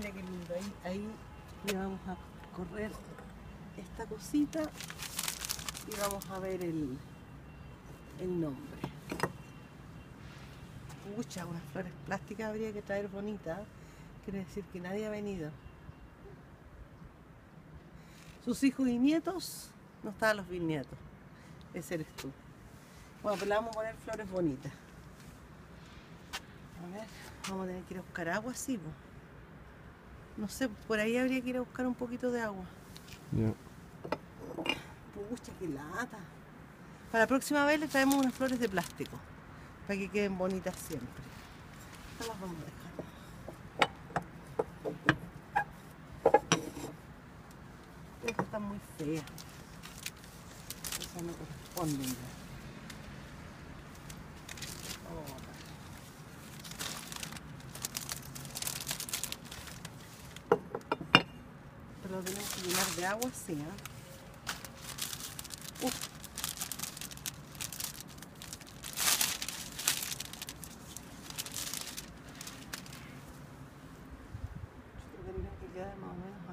viendo ahí, ahí le vamos a correr esta cosita y vamos a ver el, el nombre. Pucha, unas flores plásticas habría que traer bonitas. Quiere decir que nadie ha venido. Sus hijos y nietos, no estaban los bisnietos. Ese eres tú. Bueno, pues le vamos a poner flores bonitas. A ver, vamos a tener que ir a buscar agua, sí. po. No sé, por ahí habría que ir a buscar un poquito de agua. Ya. Pucha, qué lata. Para la próxima vez le traemos unas flores de plástico. Para que queden bonitas siempre. Estas las vamos a dejar. Estas están muy feas. Esas no corresponden ya. Pero lo tenemos que llenar de agua, sí, ¿eh? Uf. Esto tendría que quedar más o